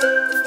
Hi